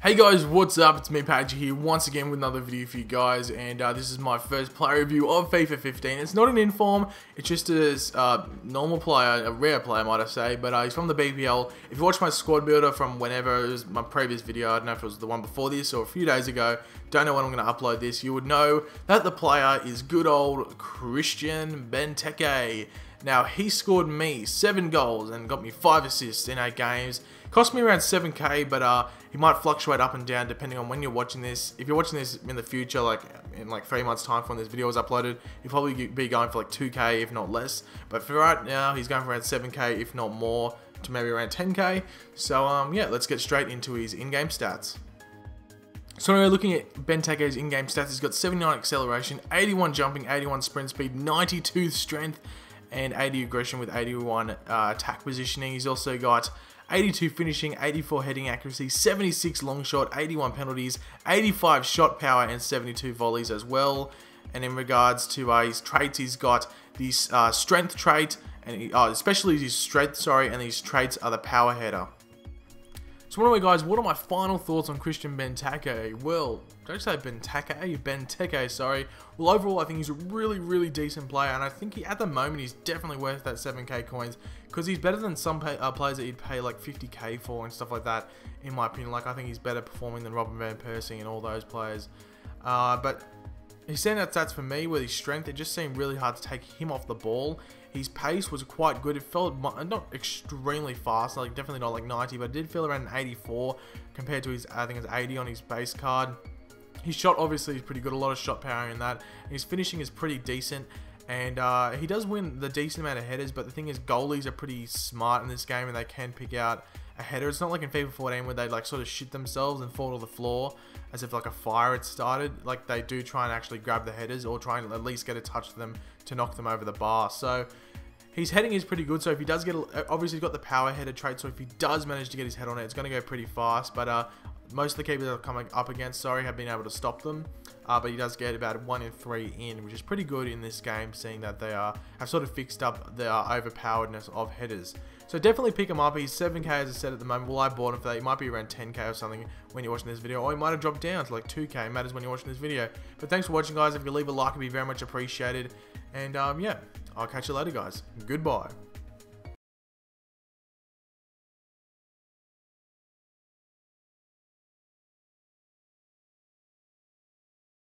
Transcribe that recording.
Hey guys, what's up? It's me, Patrick here, once again with another video for you guys, and uh, this is my first player review of FIFA 15. It's not an inform, it's just a uh, normal player, a rare player might I say, but uh, he's from the BPL. If you watch my squad builder from whenever, it was my previous video, I don't know if it was the one before this or a few days ago, don't know when I'm going to upload this, you would know that the player is good old Christian Benteke. Now, he scored me 7 goals and got me 5 assists in 8 games. Cost me around 7k, but uh, he might fluctuate up and down depending on when you're watching this. If you're watching this in the future, like in like 3 months time from when this video is uploaded, he'll probably be going for like 2k, if not less. But for right now, he's going for around 7k, if not more, to maybe around 10k. So um, yeah, let's get straight into his in-game stats. So anyway, looking at Benteke's in-game stats, he's got 79 acceleration, 81 jumping, 81 sprint speed, 92 strength, and 80 aggression with 81 uh, attack positioning. He's also got 82 finishing, 84 heading accuracy, 76 long shot, 81 penalties, 85 shot power, and 72 volleys as well. And in regards to uh, his traits, he's got this uh, strength trait, and he, uh, especially his strength, sorry, and these traits are the power header. So anyway guys, what are my final thoughts on Christian Benteke? Well, did I say Benteke? Benteke, sorry. Well overall I think he's a really, really decent player and I think he, at the moment he's definitely worth that 7k coins because he's better than some pay, uh, players that you'd pay like 50k for and stuff like that in my opinion. Like I think he's better performing than Robin Van Persie and all those players. Uh, but his standout stats for me with his strength, it just seemed really hard to take him off the ball his pace was quite good. It felt not extremely fast, like definitely not like 90, but it did feel around an 84 compared to his, I think it's 80 on his base card. His shot obviously is pretty good, a lot of shot power in that. His finishing is pretty decent. And uh, he does win the decent amount of headers, but the thing is, goalies are pretty smart in this game, and they can pick out a header. It's not like in FIFA 14 where they like sort of shit themselves and fall to the floor as if like a fire had started. Like they do try and actually grab the headers or try and at least get a touch to them to knock them over the bar. So his heading is pretty good. So if he does get, a, obviously he's got the power header trait. So if he does manage to get his head on it, it's going to go pretty fast. But uh, most of the keepers that are coming up against, sorry, have been able to stop them. Uh, but he does get about one in three in, which is pretty good in this game, seeing that they are have sort of fixed up the uh, overpoweredness of headers. So definitely pick him up. He's 7k as I said at the moment. Well, I bought him for that. He might be around 10k or something when you're watching this video. Or he might have dropped down to like 2k. It matters when you're watching this video. But thanks for watching, guys. If you leave a like, it'd be very much appreciated. And um, yeah, I'll catch you later, guys. Goodbye.